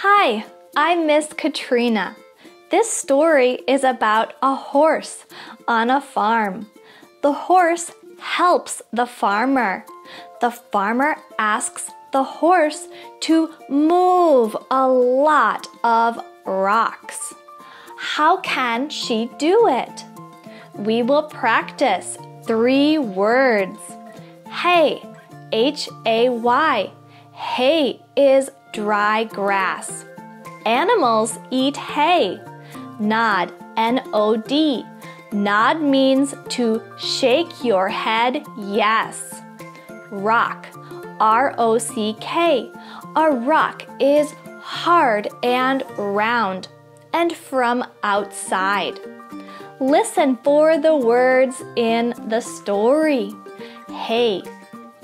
Hi, I'm Miss Katrina. This story is about a horse on a farm. The horse helps the farmer. The farmer asks the horse to move a lot of rocks. How can she do it? We will practice three words. Hay, H A Y. Hay is dry grass. Animals eat hay. Nod, N O D. Nod means to shake your head yes. Rock, R O C K. A rock is hard and round and from outside. Listen for the words in the story. Hay,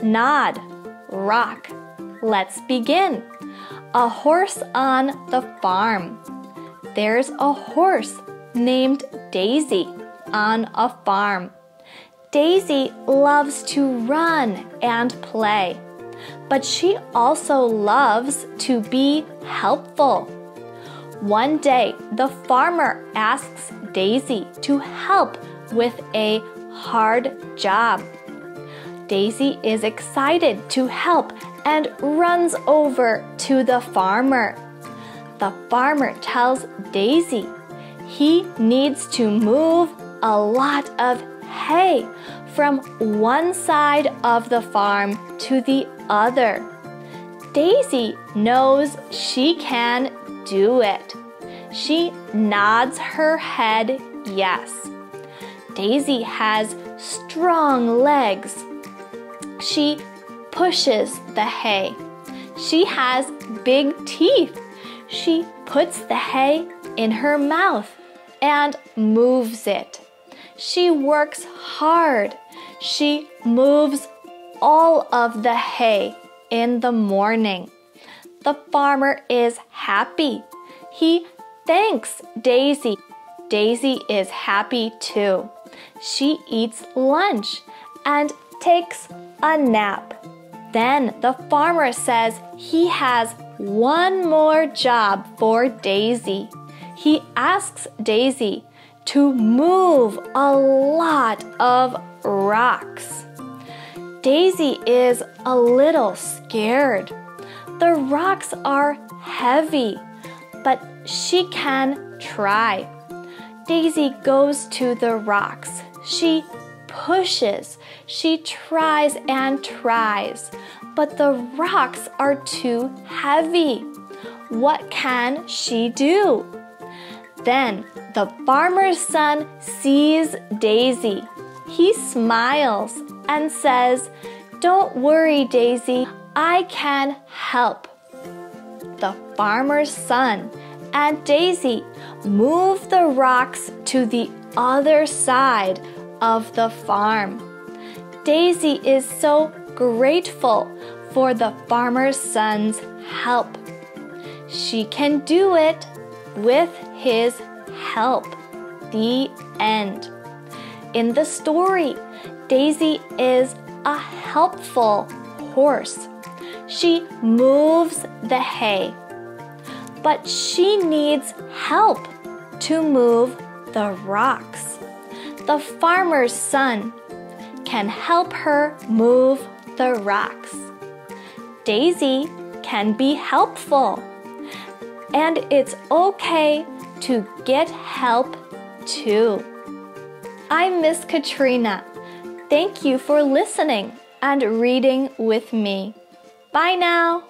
nod, rock. Let's begin. A horse on the farm. There's a horse named Daisy on a farm. Daisy loves to run and play, but she also loves to be helpful. One day, the farmer asks Daisy to help with a hard job. Daisy is excited to help and runs over to the farmer. The farmer tells Daisy he needs to move a lot of hay from one side of the farm to the other. Daisy knows she can do it. She nods her head yes. Daisy has strong legs. She pushes the hay. She has big teeth. She puts the hay in her mouth and moves it. She works hard. She moves all of the hay in the morning. The farmer is happy. He thanks Daisy. Daisy is happy too. She eats lunch and takes a nap. Then the farmer says he has one more job for Daisy. He asks Daisy to move a lot of rocks. Daisy is a little scared. The rocks are heavy, but she can try. Daisy goes to the rocks. She pushes, she tries and tries, but the rocks are too heavy. What can she do? Then the farmer's son sees Daisy. He smiles and says, Don't worry, Daisy, I can help. The farmer's son and Daisy move the rocks to the other side of the farm. Daisy is so grateful for the farmer's son's help. She can do it with his help. The end. In the story, Daisy is a helpful horse. She moves the hay, but she needs help to move the rocks. The farmer's son can help her move the rocks. Daisy can be helpful. And it's okay to get help too. I'm Miss Katrina. Thank you for listening and reading with me. Bye now.